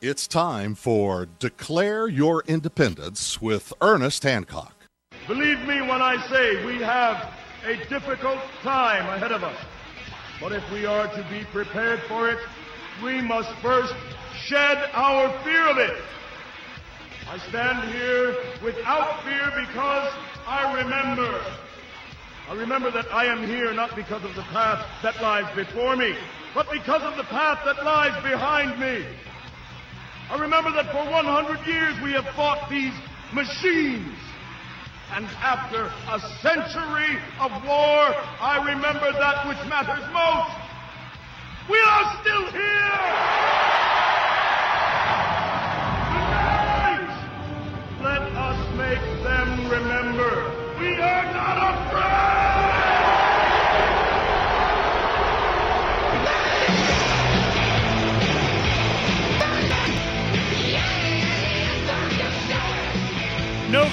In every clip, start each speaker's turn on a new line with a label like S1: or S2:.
S1: It's time for Declare Your Independence with Ernest Hancock.
S2: Believe me when I say we have a difficult time ahead of us. But if we are to be prepared for it, we must first shed our fear of it. I stand here without fear because I remember. I remember that I am here not because of the path that lies before me, but because of the path that lies behind me. I remember that for 100 years we have fought these machines. And after a century of war, I remember that which matters most. We are still here!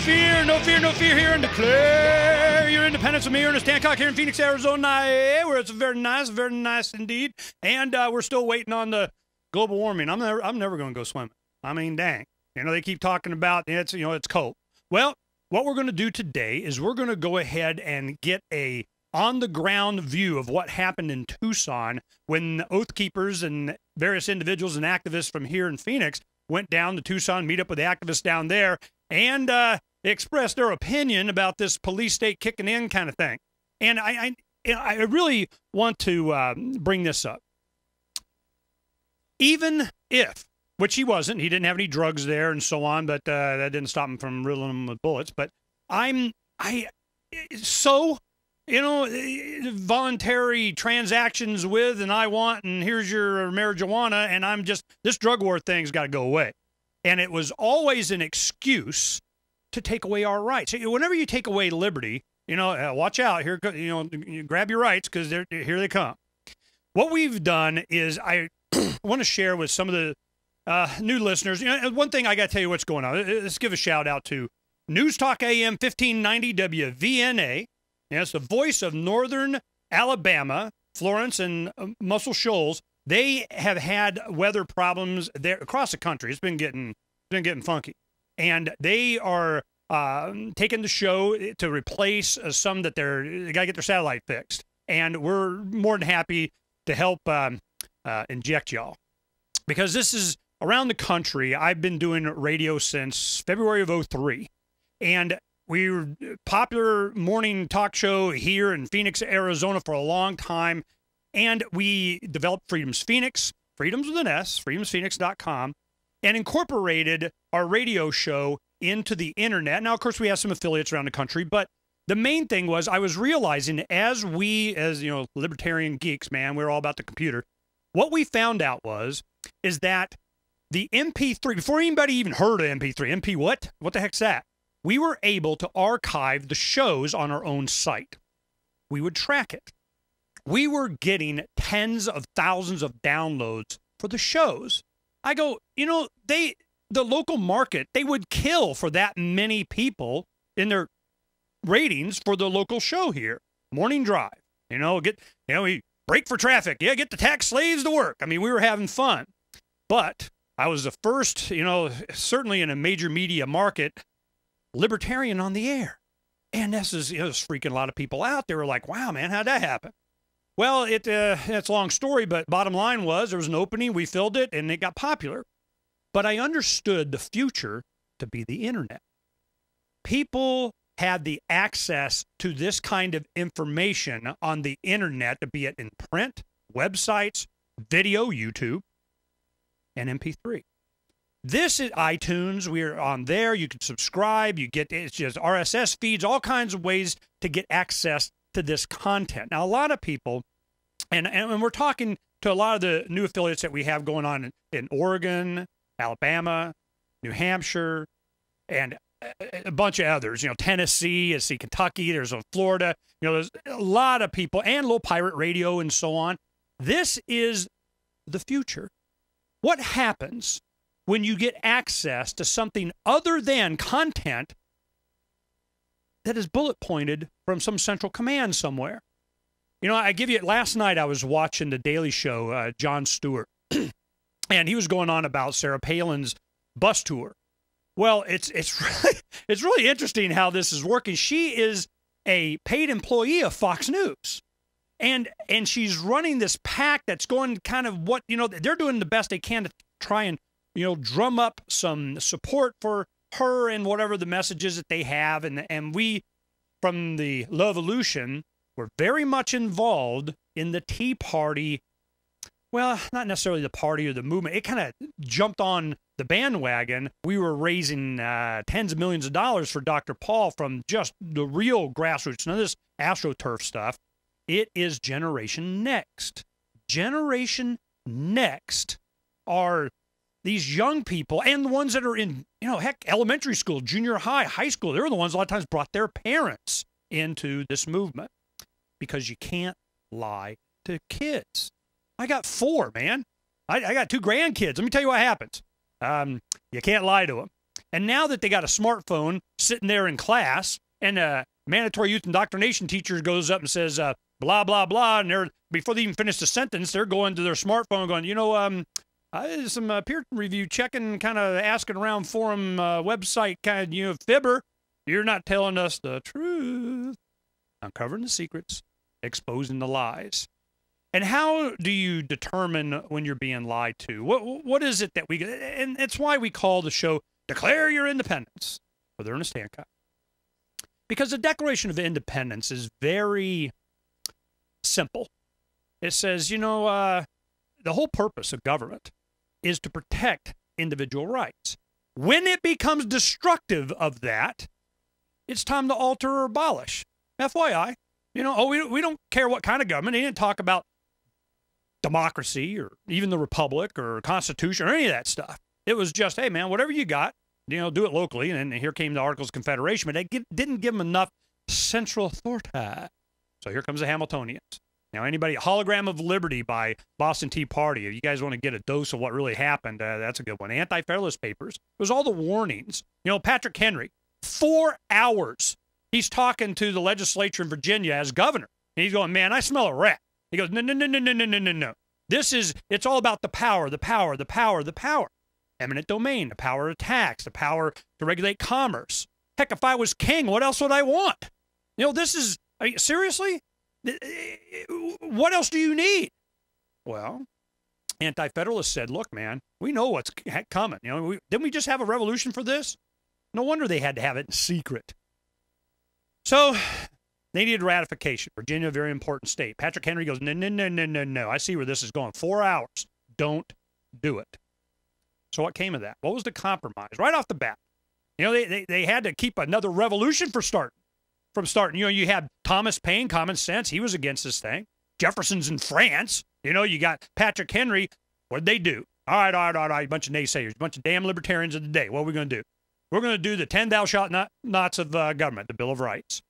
S3: Fear, no fear, no fear here and declare your independence with me, Ernest Hancock, here in Phoenix, Arizona, where it's very nice, very nice indeed. And uh, we're still waiting on the global warming. I'm never, I'm never going to go swimming. I mean, dang. You know, they keep talking about it's, you know, it's cold. Well, what we're going to do today is we're going to go ahead and get a on the ground view of what happened in Tucson when the Oath Keepers and various individuals and activists from here in Phoenix went down to Tucson, meet up with the activists down there, and uh, express their opinion about this police state kicking in kind of thing. And I, I, I really want to uh, bring this up. Even if, which he wasn't, he didn't have any drugs there and so on, but uh, that didn't stop him from riddling them with bullets. But I'm, I, so you know, voluntary transactions with, and I want, and here's your marijuana, and I'm just, this drug war thing's got to go away. And it was always an excuse to take away our rights. Whenever you take away liberty, you know, uh, watch out here, you know, you grab your rights because here they come. What we've done is I want to share with some of the uh, new listeners. You know, one thing I got to tell you what's going on. Let's give a shout out to News Talk AM 1590 WVNA. Yes, the voice of Northern Alabama, Florence and uh, Muscle Shoals. They have had weather problems there across the country. It's been getting it's been getting funky, and they are uh, taking the show to replace uh, some that they're they got to get their satellite fixed. And we're more than happy to help um, uh, inject y'all because this is around the country. I've been doing radio since February of 03. And we were popular morning talk show here in Phoenix, Arizona for a long time. And we developed Freedoms Phoenix, Freedoms with an S, freedomsphoenix.com, and incorporated our radio show into the internet. Now, of course, we have some affiliates around the country, but the main thing was I was realizing as we, as you know, libertarian geeks, man, we're all about the computer. What we found out was is that the MP3 before anybody even heard of MP3, MP what? What the heck's that? We were able to archive the shows on our own site. We would track it. We were getting tens of thousands of downloads for the shows. I go, you know, they the local market, they would kill for that many people in their ratings for the local show here. Morning drive. You know, get you know, we break for traffic. Yeah, get the tax slaves to work. I mean, we were having fun. But I was the first, you know, certainly in a major media market, libertarian on the air. And this is it was freaking a lot of people out. They were like, wow, man, how'd that happen? Well, it uh, it's a long story, but bottom line was there was an opening, we filled it, and it got popular. But I understood the future to be the internet. People had the access to this kind of information on the internet, to be it in print, websites, video, YouTube, and MP3. This is iTunes. We're on there. You can subscribe. You get it's just RSS feeds, all kinds of ways to get access to this content. Now, a lot of people, and and we're talking to a lot of the new affiliates that we have going on in, in Oregon, Alabama, New Hampshire, and a bunch of others. You know, Tennessee, I see Kentucky. There's a Florida. You know, there's a lot of people, and little pirate radio and so on. This is the future. What happens when you get access to something other than content that is bullet pointed from some central command somewhere? You know, I give you last night. I was watching the Daily Show, uh, Jon Stewart, and he was going on about Sarah Palin's bus tour. Well, it's it's really, it's really interesting how this is working. She is a paid employee of Fox News. And and she's running this PAC that's going kind of what, you know, they're doing the best they can to try and, you know, drum up some support for her and whatever the messages that they have and and we from the Lovolution were very much involved in the Tea Party well, not necessarily the party or the movement. It kind of jumped on the bandwagon. We were raising uh, tens of millions of dollars for Dr. Paul from just the real grassroots, none of this AstroTurf stuff. It is Generation Next. Generation Next are these young people and the ones that are in, you know, heck, elementary school, junior high, high school. They're the ones a lot of times brought their parents into this movement because you can't lie to kids. I got four, man. I, I got two grandkids. Let me tell you what happens. Um, you can't lie to them. And now that they got a smartphone sitting there in class, and a mandatory youth indoctrination teacher goes up and says, uh, blah, blah, blah, and they're, before they even finish the sentence, they're going to their smartphone going, you know, um, uh, some uh, peer review checking, kind of asking around forum uh, website, kind of, you know, fibber. You're not telling us the truth. Uncovering the secrets, exposing the lies. And how do you determine when you're being lied to? What what is it that we and it's why we call the show "Declare Your Independence" with Ernest Hancock, because the Declaration of Independence is very simple. It says, you know, uh, the whole purpose of government is to protect individual rights. When it becomes destructive of that, it's time to alter or abolish. FYI, you know, oh, we, we don't care what kind of government. He didn't talk about democracy or even the republic or constitution or any of that stuff. It was just, hey, man, whatever you got, you know, do it locally. And here came the Articles of Confederation, but they didn't give them enough central authority. So here comes the Hamiltonians. Now, anybody, Hologram of Liberty by Boston T. Party. If you guys want to get a dose of what really happened, uh, that's a good one. Anti Federalist Papers. It was all the warnings. You know, Patrick Henry, four hours. He's talking to the legislature in Virginia as governor. And he's going, man, I smell a rat. He goes, no, no, no, no, no, no, no, no, no. This is, it's all about the power, the power, the power, the power. Eminent domain, the power of tax, the power to regulate commerce. Heck, if I was king, what else would I want? You know, this is, you, seriously? Eh, eh, what else do you need? Well, anti federalists said, look, man, we know what's coming. You know, we, didn't we just have a revolution for this? No wonder they had to have it in secret. So they needed ratification. Virginia, a very important state. Patrick Henry goes, no, no, no, no, no, no. I see where this is going. Four hours. Don't do it. So what came of that? What was the compromise? Right off the bat. You know, they, they, they had to keep another revolution for starting. From starting. You know, you had Thomas Paine, common sense. He was against this thing. Jefferson's in France. You know, you got Patrick Henry. What'd they do? All right, all right, all right. A bunch of naysayers, a bunch of damn libertarians of the day. What are we going to do? We're going to do the 10 thou shalt not nots of uh, government, the Bill of Rights.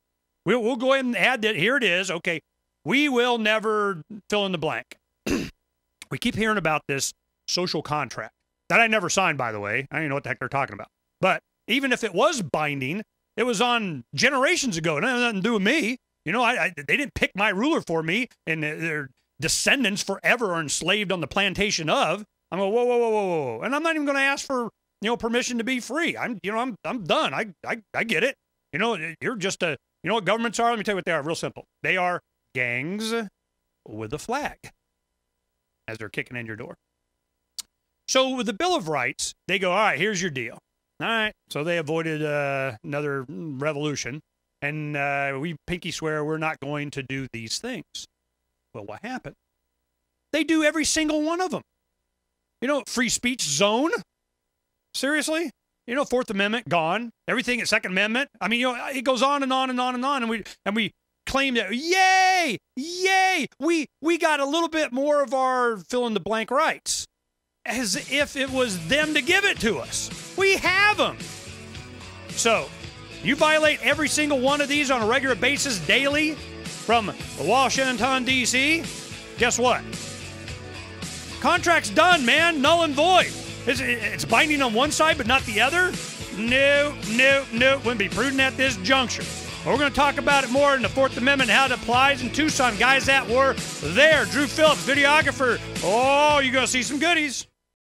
S3: We'll, we'll go ahead and add that. Here it is. Okay. We will never fill in the blank. we keep hearing about this social contract that I never signed, by the way. I don't even know what the heck they're talking about. But even if it was binding, it was on generations ago. It had nothing to do with me. You know, I, I, they didn't pick my ruler for me, and their descendants forever are enslaved on the plantation of. I'm going, whoa, whoa, whoa, whoa, whoa, and I'm not even going to ask for you know permission to be free. I'm, you know, I'm, I'm done. I, I, I get it. You know, you're just a you know what governments are? Let me tell you what they are. Real simple. They are gangs with a flag as they're kicking in your door. So with the Bill of Rights, they go, all right, here's your deal. All right. So they avoided uh, another revolution. And uh, we pinky swear we're not going to do these things. Well, what happened? They do every single one of them. You know, free speech zone? Seriously? You know, Fourth Amendment gone. Everything at Second Amendment. I mean, you know, it goes on and on and on and on, and we and we claim that yay, yay, we we got a little bit more of our fill in the blank rights, as if it was them to give it to us. We have them. So, you violate every single one of these on a regular basis daily from Washington D.C. Guess what? Contract's done, man. Null and void. It's, it's binding on one side but not the other? No, no, no. Wouldn't be prudent at this juncture. We're going to talk about it more in the Fourth Amendment, how it applies in Tucson. Guys that were there. Drew Phillips, videographer. Oh, you're going to see some goodies.